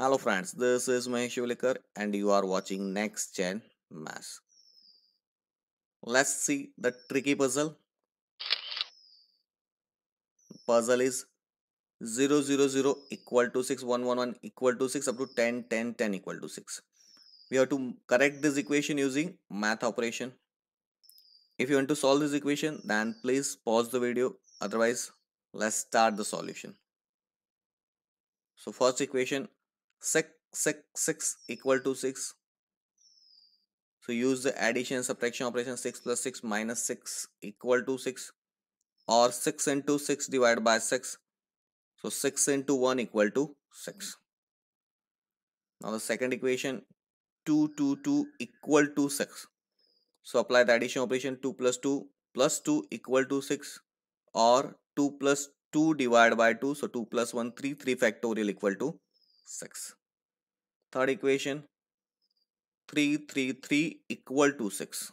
Hello friends, this is Mahesh Yeolekar and you are watching Next Gen Maths. Let's see the tricky puzzle. Puzzle is 0, 0, 0 equal to 6, 1, 1, 1 equal to 6 up to 10, 10, 10 equal to 6. We have to correct this equation using math operation. If you want to solve this equation then please pause the video otherwise let's start the solution. So first equation 6 6 6 equal to 6 so use the addition subtraction operation 6 plus 6 minus 6 equal to 6 or 6 into 6 divided by 6 so 6 into 1 equal to 6 now the second equation 2 2 2 equal to 6 so apply the addition operation 2 plus 2 plus 2 equal to 6 or 2 plus 2 divided by 2 so 2 plus 1 3 3 factorial equal to 6. Third equation 3 3 3 equal to 6.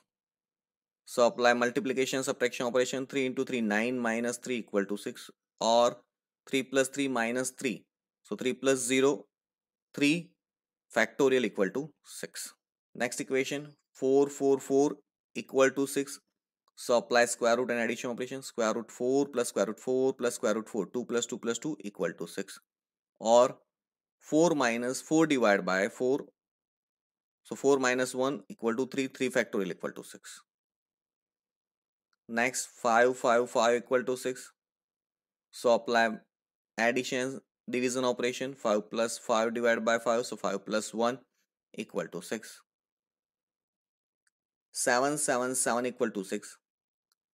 So apply multiplication subtraction operation 3 into 3 9 minus 3 equal to 6 or 3 plus 3 minus 3. So 3 plus 0 3 factorial equal to 6. Next equation 4 4 4 equal to 6. So apply square root and addition operation square root 4 plus square root 4 plus square root 4 2 plus 2 plus 2 equal to 6 or 4 minus 4 divided by 4. So 4 minus 1 equal to 3, 3 factorial equal to 6. Next 5, 5, 5 equal to 6. So apply addition division operation 5 plus 5 divided by 5. So 5 plus 1 equal to 6. 7, 7, 7 equal to 6.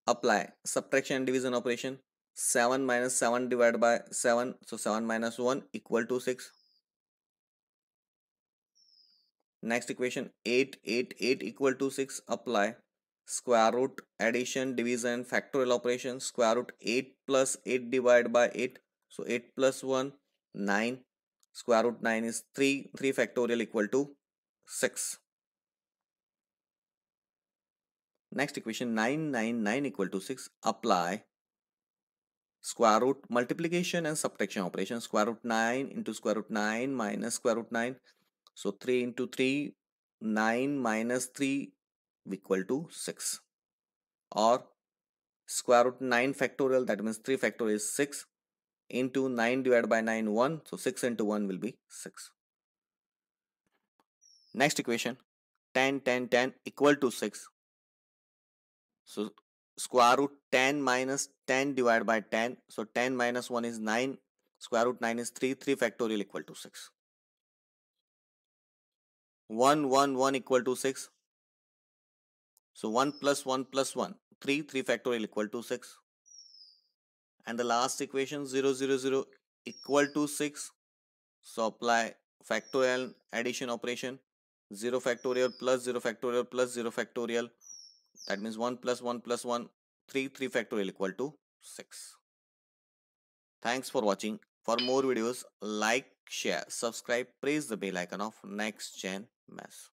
Apply subtraction division operation 7 minus 7 divided by 7. So 7 minus 1 equal to 6. Next equation 8, 8, 8 equal to 6 apply. Square root addition division factorial operation square root 8 plus 8 divided by 8 so 8 plus 1 9 square root 9 is 3 3 factorial equal to 6 next equation 9 9 9 equal to 6 apply. Square root multiplication and subtraction operation square root 9 into square root 9 minus square root 9 so 3 into 3, 9 minus 3 equal to 6. Or square root 9 factorial that means 3 factorial is 6 into 9 divided by 9 1 so 6 into 1 will be 6 next equation. 10 10 10 equal to 6 so square root 10 minus 10 divided by 10 so 10 minus 1 is 9 square root 9 is 3 3 factorial equal to 6 1 1 1 equal to 6 so 1 plus 1 plus 1 3 3 factorial equal to 6 and the last equation 0 0 0 equal to 6 so apply factorial addition operation 0 factorial plus 0 factorial plus 0 factorial. That means 1 plus 1 plus 1 3 3 factorial equal to 6 thanks for watching. For more videos like share subscribe press the bell icon of next gen maths